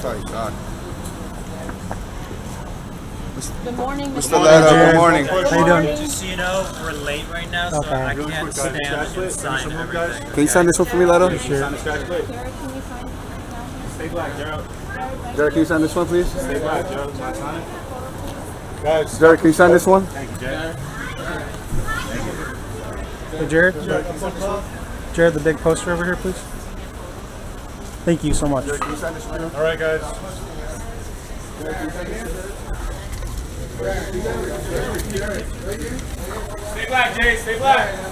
fight. God. Good morning, Mr. Mr. Leto, good morning. Good How you doing? morning. Just so you know, we're late right now, so Okay. I Really can't stand and sign everything. Can you sign this one for me, Leto? Sure. Kara, can you sign it right now? Stay black, Jared. Derek, can you sign this one, please? Stay black, Jared. Can I sign it? Guys, Derek, can you sign this one? thank you, Jared. Hey, Jared? Jared, the big poster over here, please. Thank you so much. All right, guys. Stay black, Jay. Stay black.